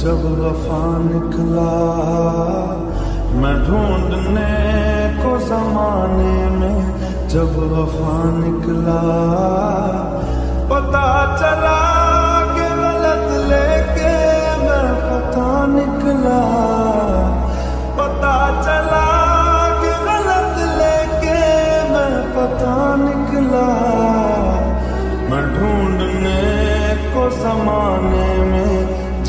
जब वफा निकला, मैं ढूँढने को जमाने में जब वफा निकला, पता चला के गलत लेके मैं पता निकला। पता चला के गलत लेके मैं पता निकला। मैं ढूँढने को जमाने में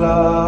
love.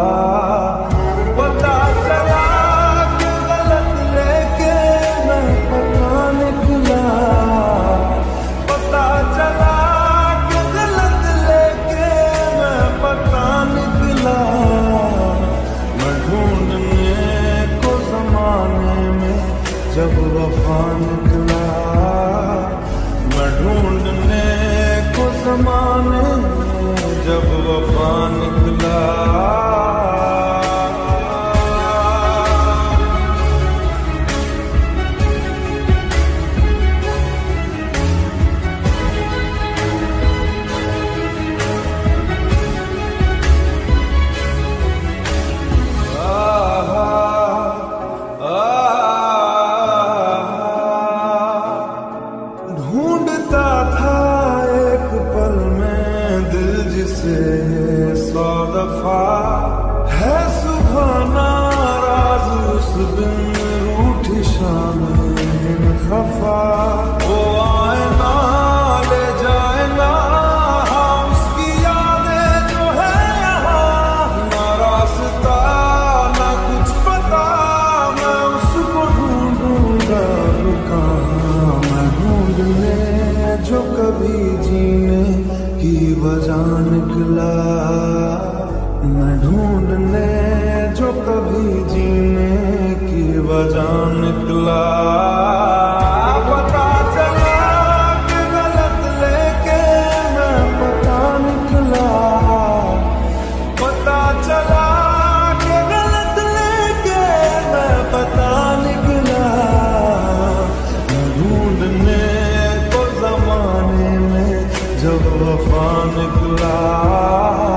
fun glass.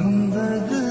Under Humble.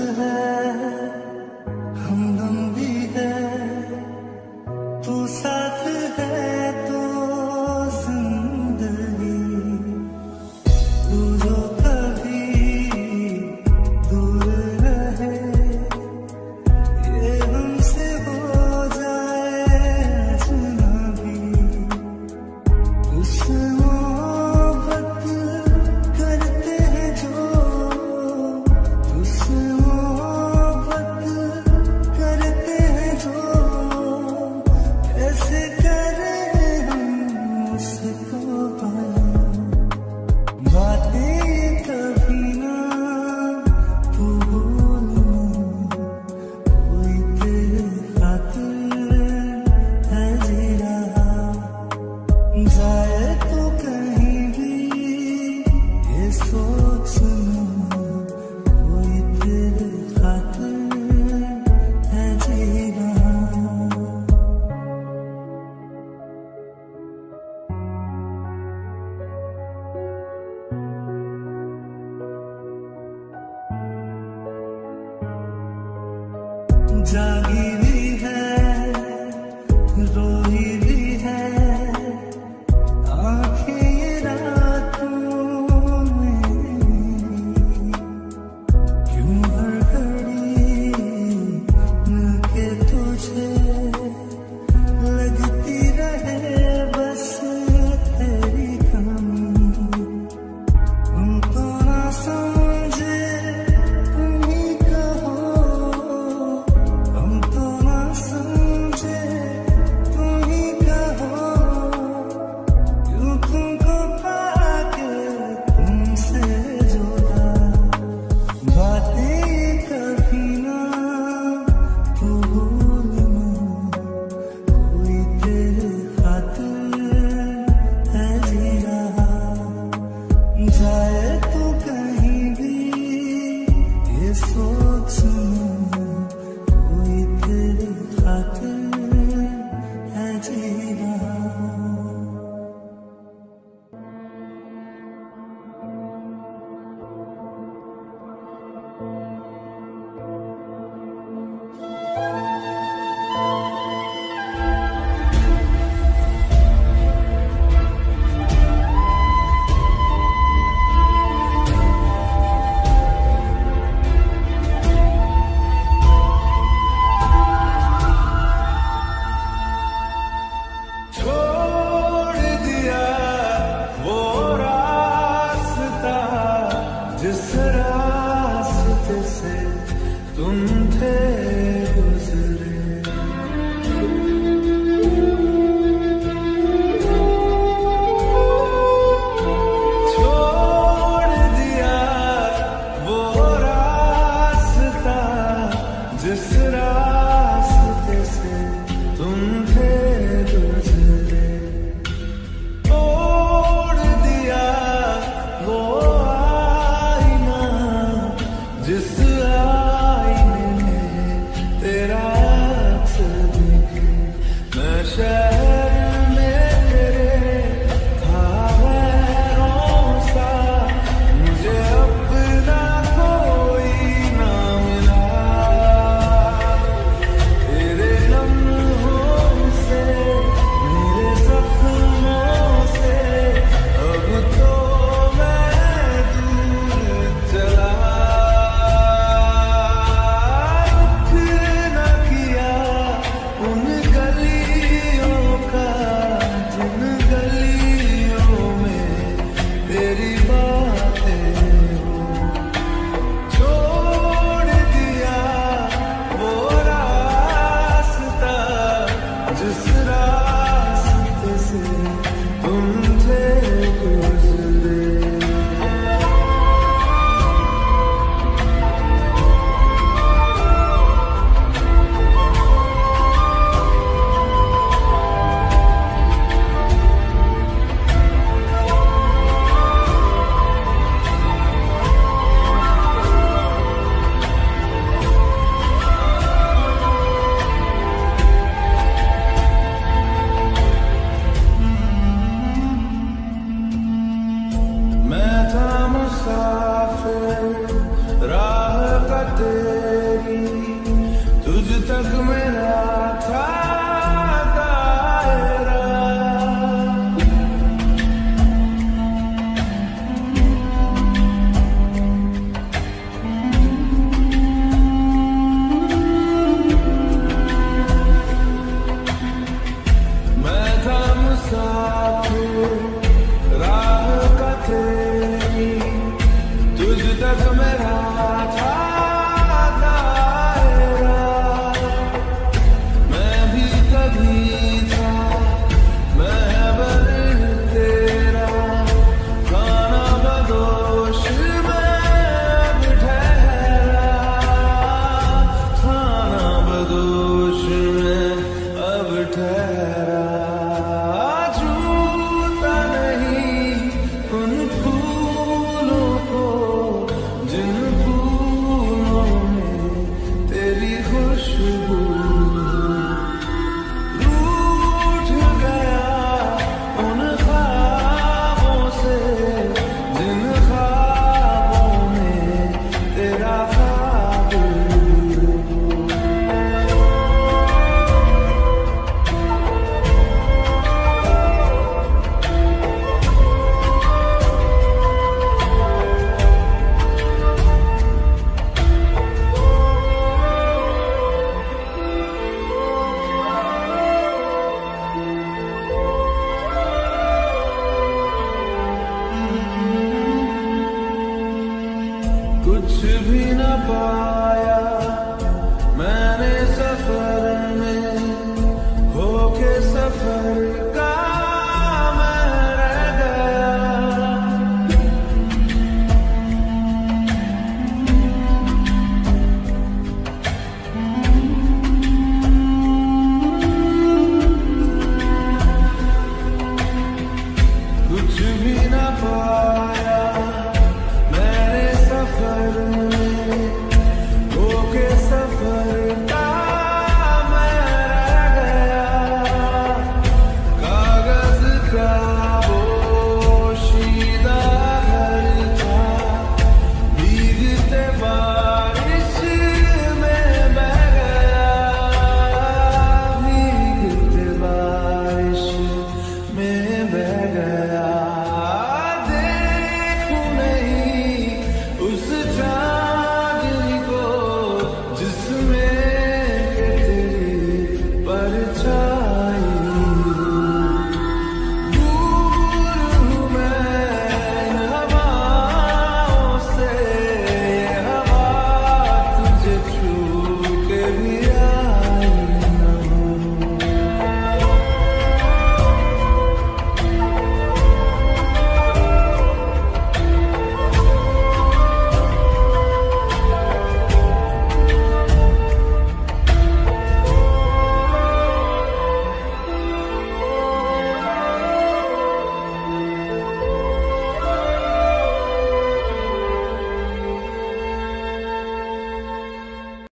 जागी